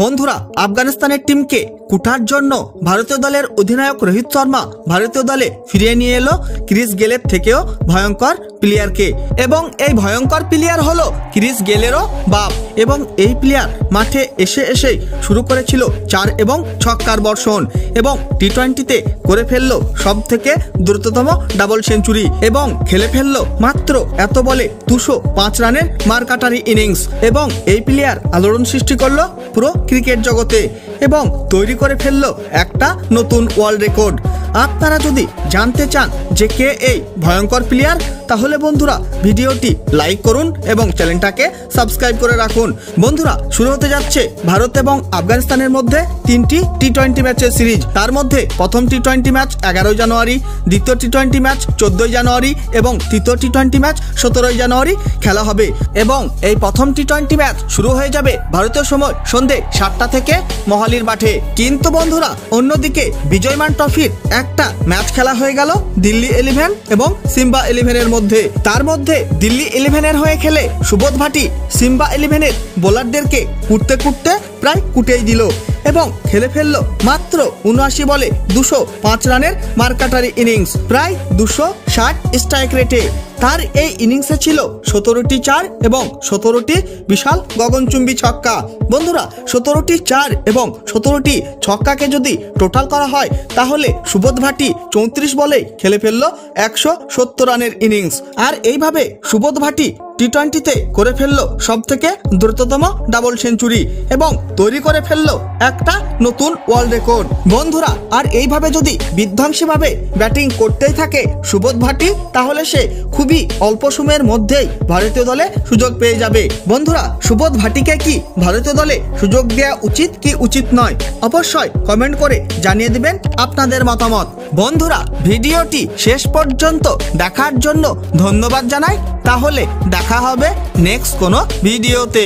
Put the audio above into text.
বন্ধুরা, আফগানিস্তানের টিমকে কুটার জন্য ভারতীয় দলের অধিনায়ক রোহিত শর্মা ভারতীয় দলে ফিরিয়ে নিয়ে এলো। ক্রিস গেলের থেকেও ভয়ঙ্কর প্লেয়ারকে। এবং এই ভয়ঙ্কর প্লেয়ার হলো ক্রিস গেলেরও বাপ। এবং এই প্লেয়ার মাঠে এসে এসে শুরু করেছিল চার এবং ছক্কার বর্ষণ এবং টি টোয়েন্টিতে করে ফেলল সব থেকে দ্রুততম ডাবল সেঞ্চুরি। এবং খেলে ফেলল মাত্র এত বলে দুশো পাঁচ রানের মারকাটারি ইনিংস। এবং এই প্লেয়ার আলোড়ন সৃষ্টি করল পুরো ক্রিকেট জগতে। এবং তৈরি করে ফেলল একটা নতুন ওয়ার্ল্ড রেকর্ড। আপনারা যদি জানতে চান যে কে এই ভয়ঙ্কর প্লেয়ার, তাহলে বন্ধুরা ভিডিওটি লাইক করুন এবং চ্যানেলটাকে সাবস্ক্রাইব করে রাখুন। বন্ধুরা, শুরু হতে যাচ্ছে ভারত এবং আফগানিস্তানের মধ্যে তিনটি টি টোয়েন্টি ম্যাচের সিরিজ। তার মধ্যে প্রথম টি টোয়েন্টি ম্যাচ এগারোই জানুয়ারি, দ্বিতীয় টি টোয়েন্টি ম্যাচ চোদ্দই জানুয়ারি এবং তৃতীয় টি টোয়েন্টি ম্যাচ সতেরোই জানুয়ারি খেলা হবে। এবং এই প্রথম টি টোয়েন্টি ম্যাচ শুরু হয়ে যাবে ভারতীয় সময় সন্ধে সাতটা থেকে মহালির মাঠে। কিন্তু বন্ধুরা, অন্যদিকে বিজয়মান ট্রফির একটা ম্যাচ খেলা হয়ে গেল দিল্লি। ইলেভেন এবং সিম্বা ইলেভেনের মধ্যে। তার মধ্যে দিল্লি ইলেভেনের হয়ে খেলে সুবোধ ভাটি সিম্বা ইলেভেনের বোলারদেরকে কুটতে কুটতে প্রায় কুটেই দিল। এবং খেলে ফেলল মাত্র উনআশি বলে দুশো পাঁচ রানের মার্কাটারি ইনিংস, প্রায় দুশো ষাট স্ট্রাইক রেটে তার এই ইনিংসে ছিল সতেরোটি চার এবং সতেরোটি বিশাল গগনচুম্বী ছক্কা। বন্ধুরা, সতেরোটি চার এবং সতেরোটি ছক্কাকে যদি টোটাল করা হয়, তাহলে সুবোধ ভাটি চৌত্রিশ বলেই খেলে ফেলল একশো সত্তর রানের ইনিংস। আর এইভাবে সুবোধ ভাটি টি টোয়েন্টিতে করে ফেলল সব থেকে দ্রুততম ডাবল সেঞ্চুরি এবং তৈরি করে ফেলল একটা নতুন ওয়ার্ল্ড রেকর্ড বন্ধুরা, আর এইভাবে যদি বিধ্বংসীভাবে ব্যাটিং করতেই থাকে সুবোধ ভাটি, তাহলে সে খুবই অল্প সময়ের মধ্যেই ভারতীয় দলে সুযোগ পেয়ে যাবে। বন্ধুরা, সুবোধ ভাটিকে কি ভারতীয় দলে সুযোগ দেওয়া উচিত কি উচিত নয়, অবশ্যই কমেন্ট করে জানিয়ে দিবেন আপনাদের মতামত। বন্ধুরা, ভিডিওটি শেষ পর্যন্ত দেখার জন্য ধন্যবাদ জানাই। তাহলে দেখা হবে নেক্সট কোনো ভিডিওতে।